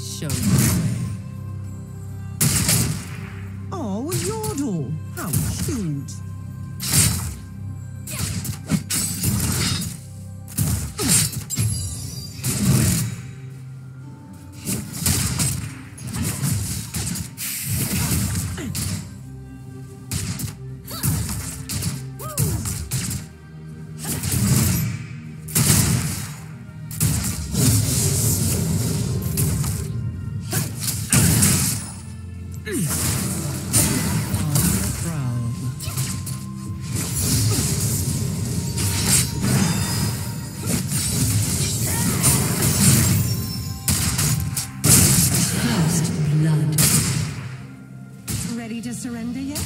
show you the way. Oh, a yordle. How cute. Ready to surrender yet?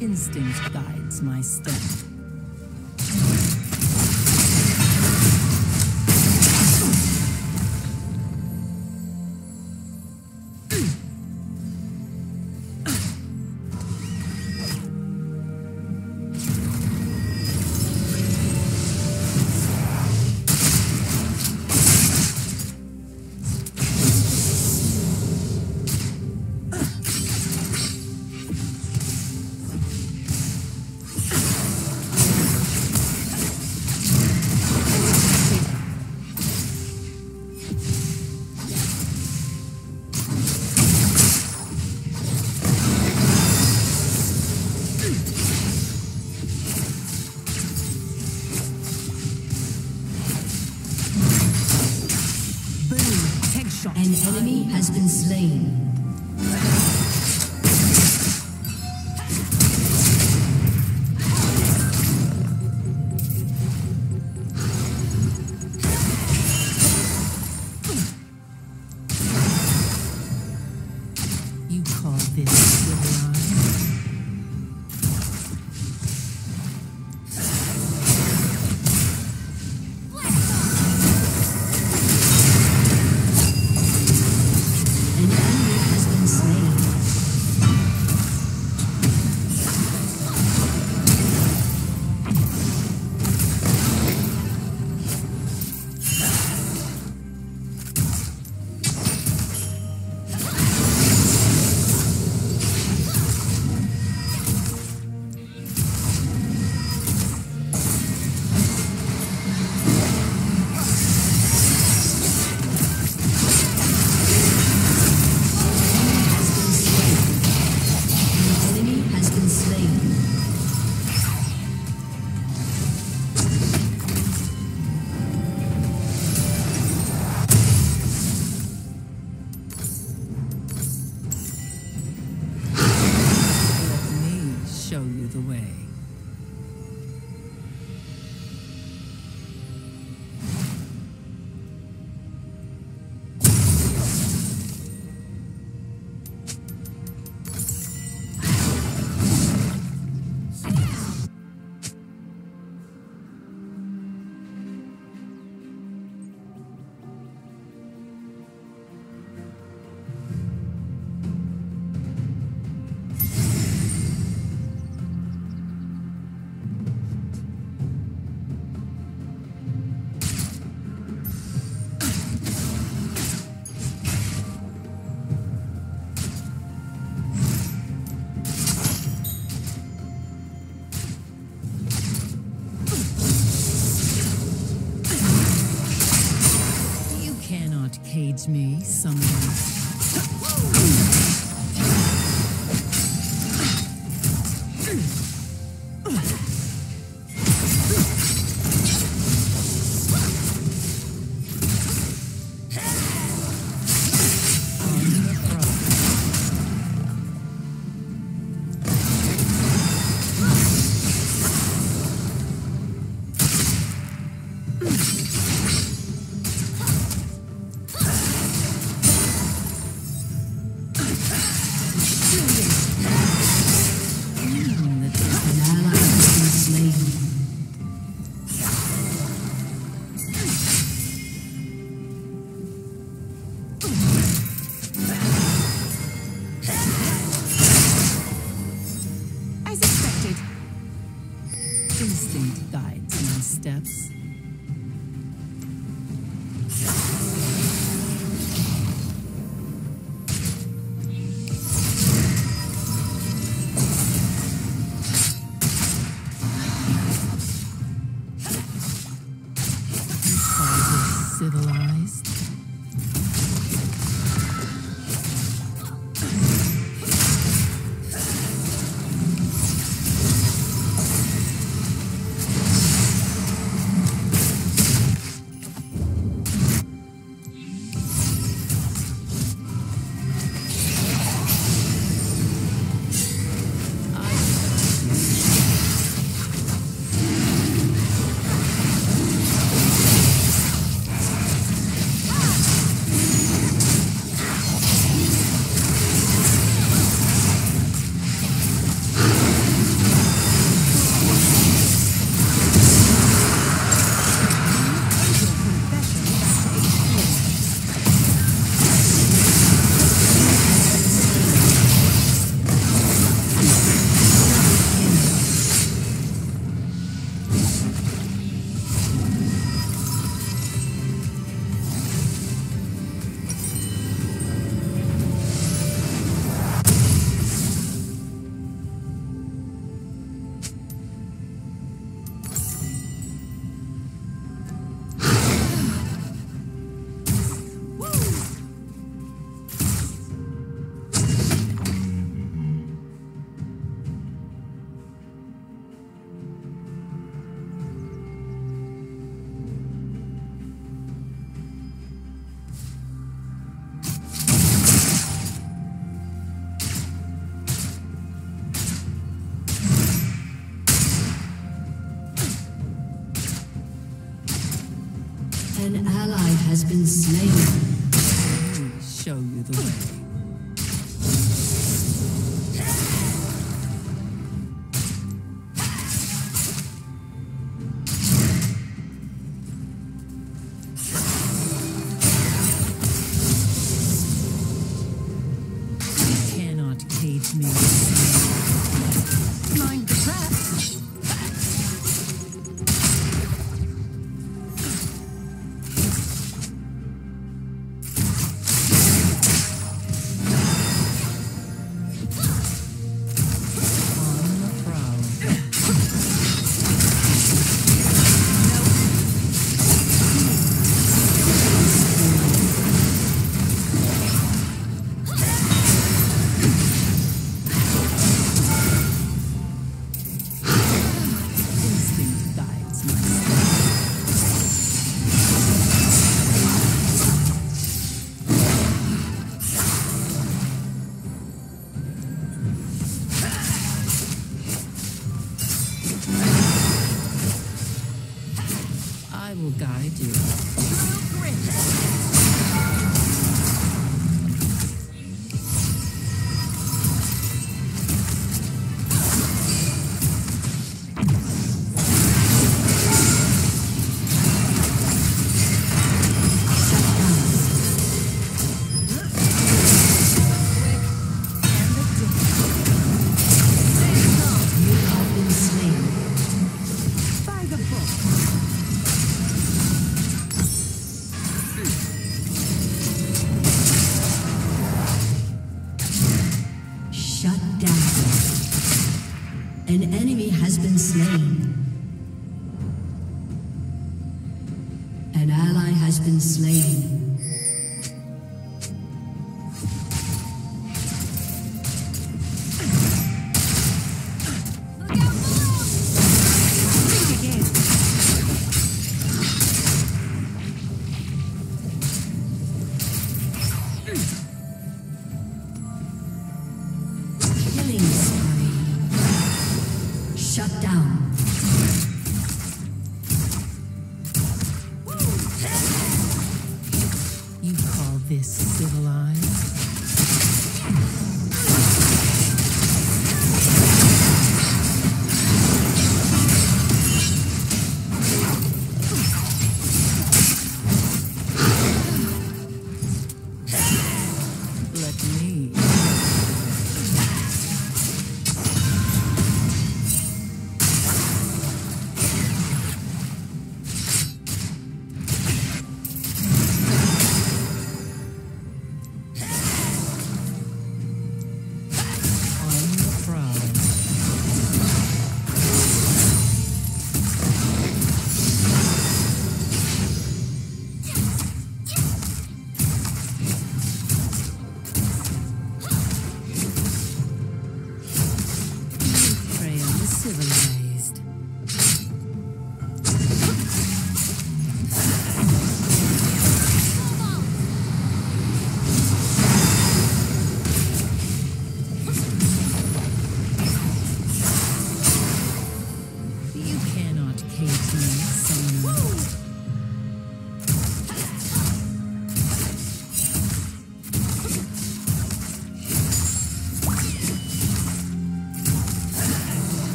Instinct guides my step. Call me,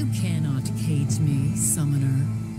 You cannot cage me, summoner.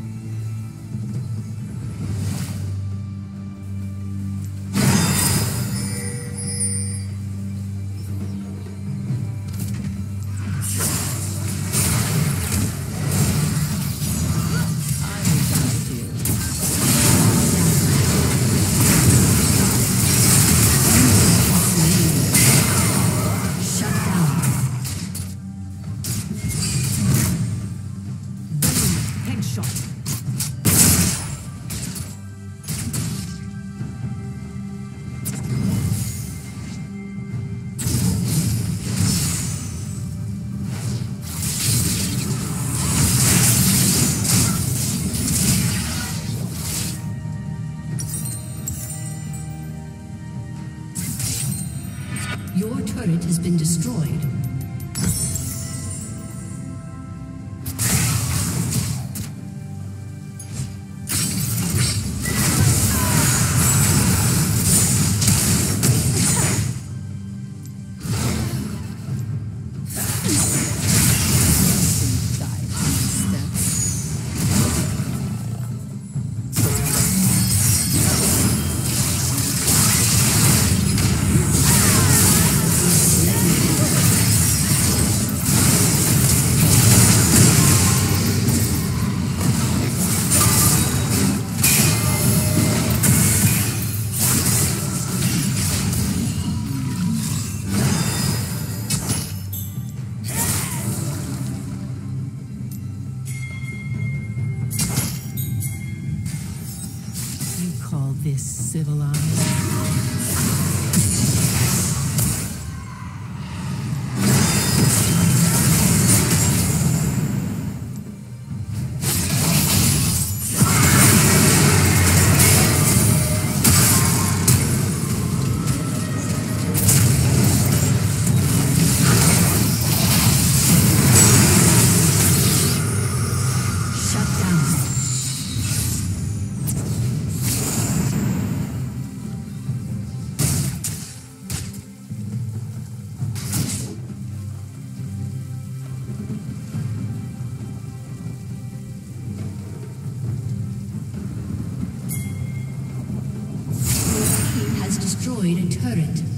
Destroyed a turret.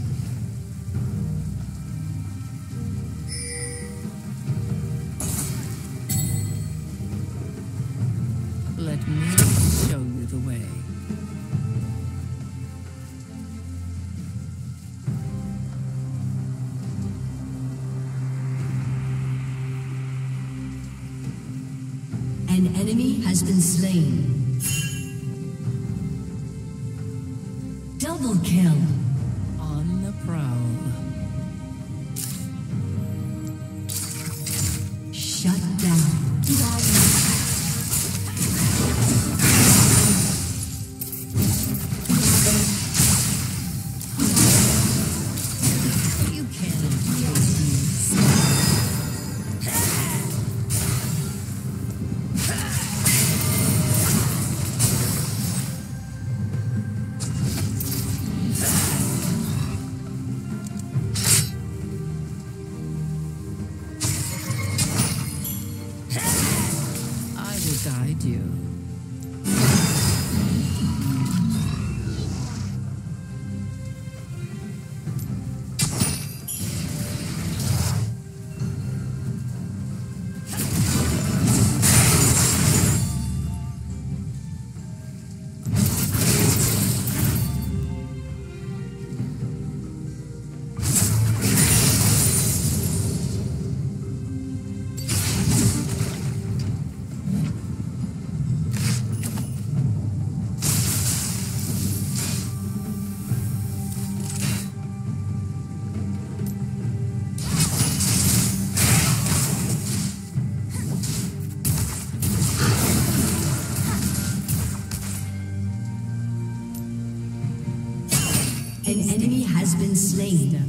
Has been slain.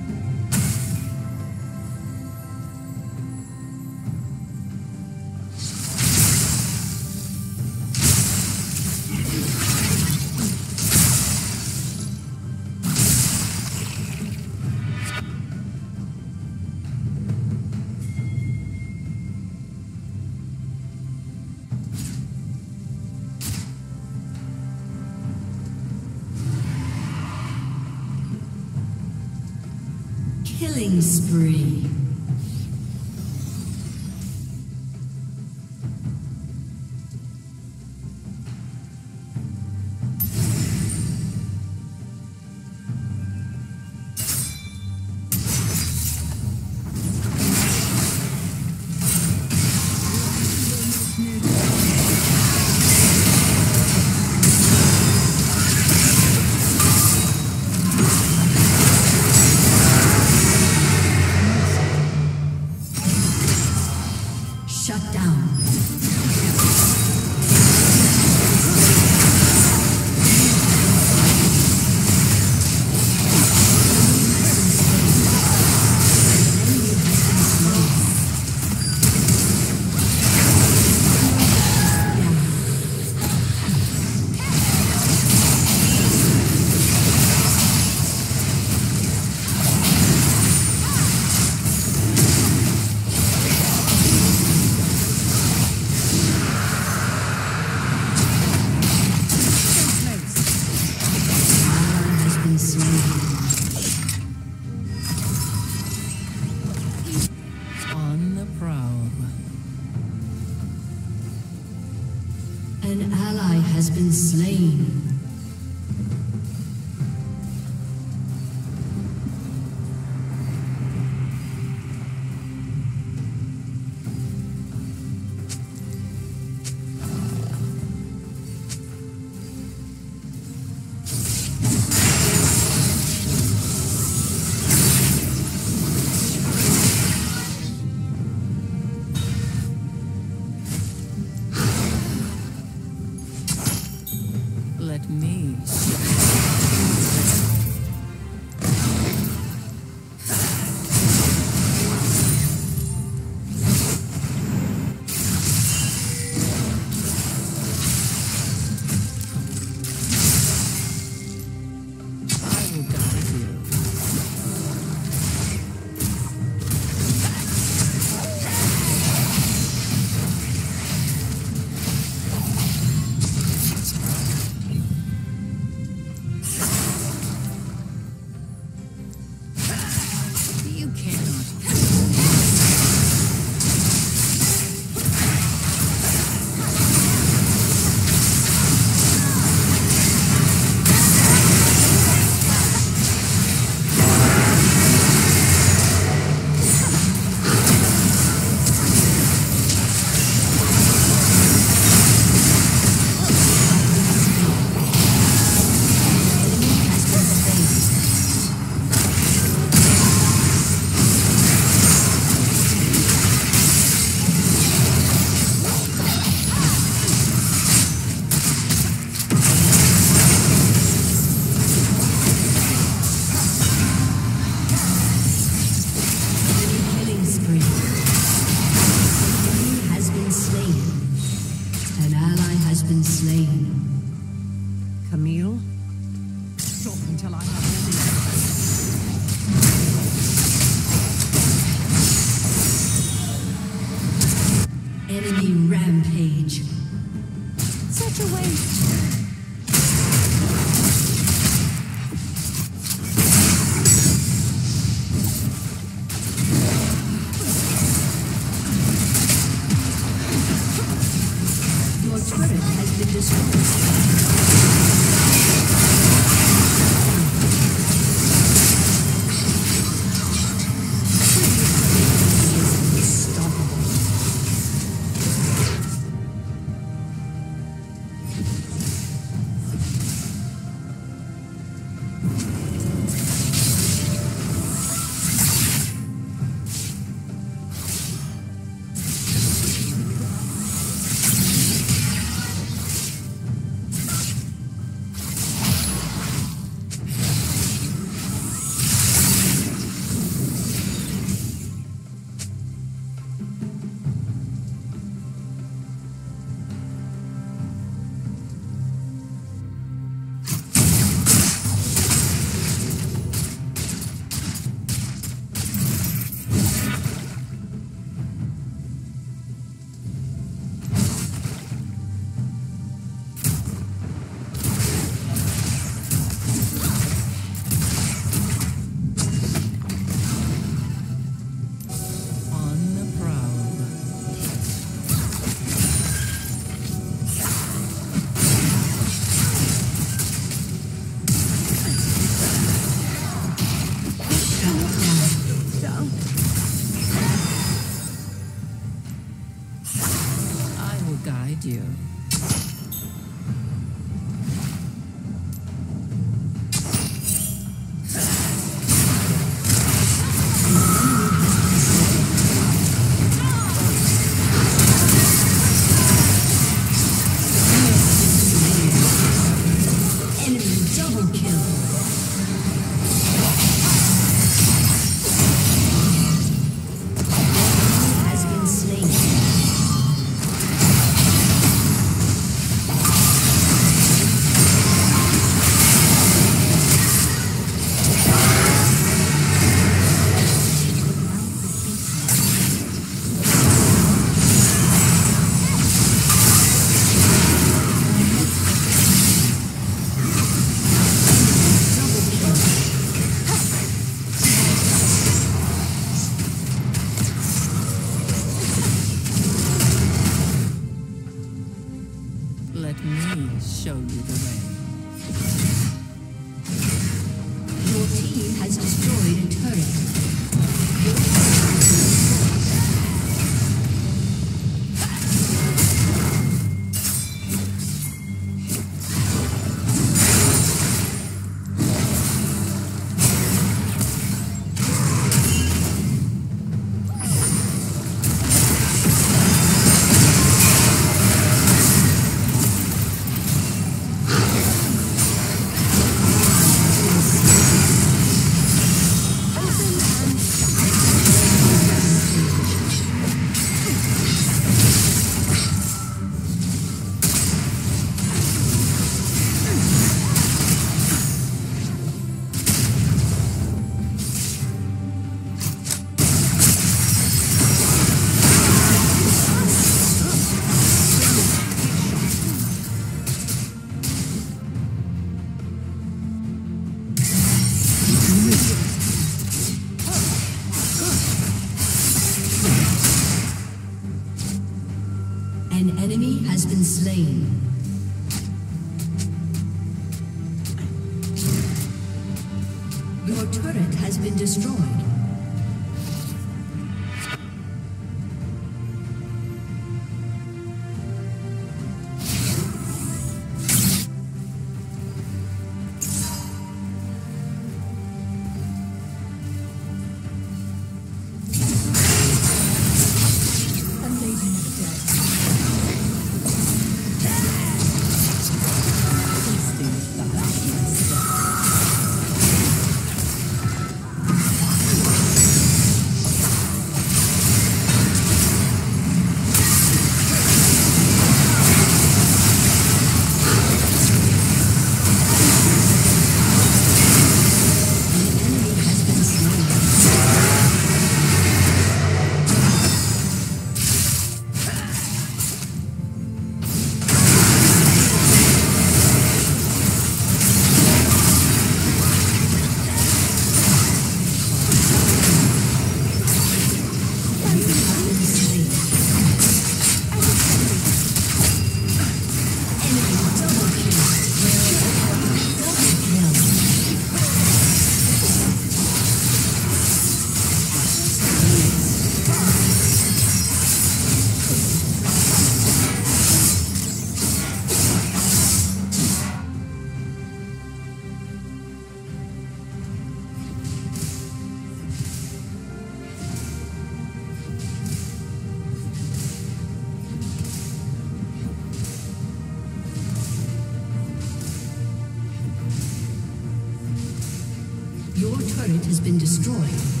Has been destroyed.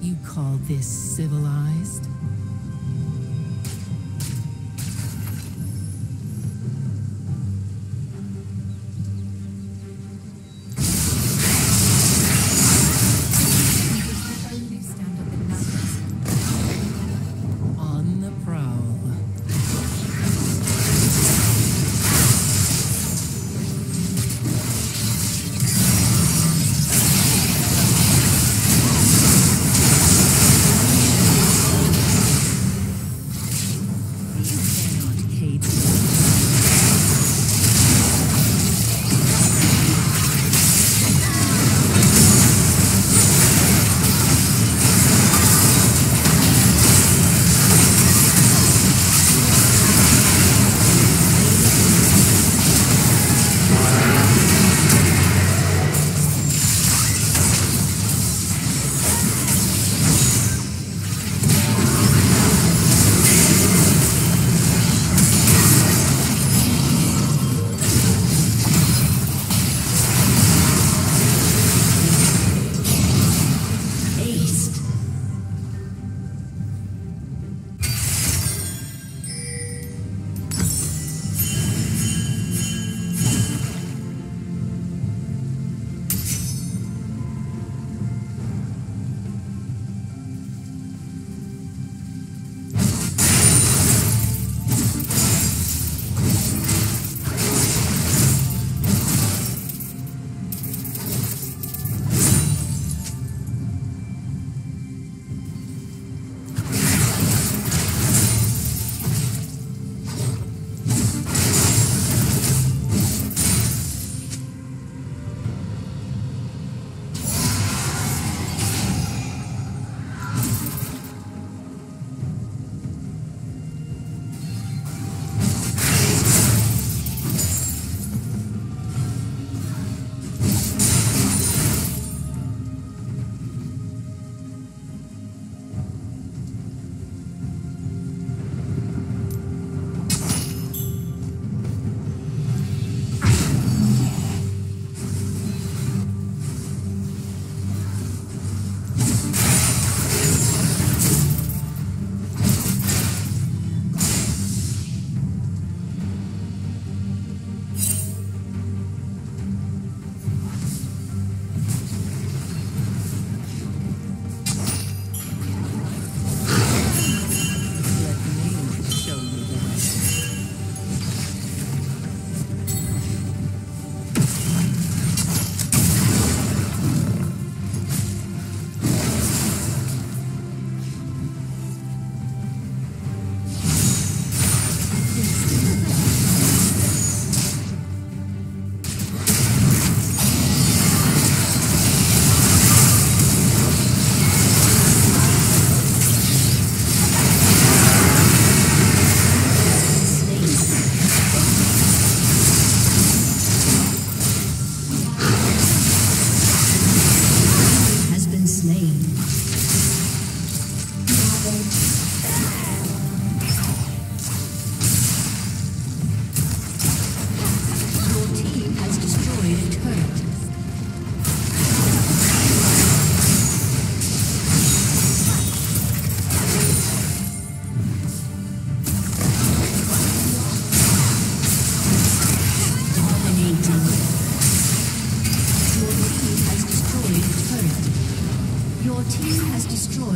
You call this civilized?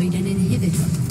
Söylenen iyi ve tatlı.